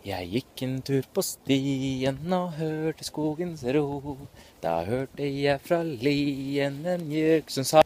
Jeg gikk en tur på stien og hørte skogens ro. Da hørte jeg fra lien en gjøk som sa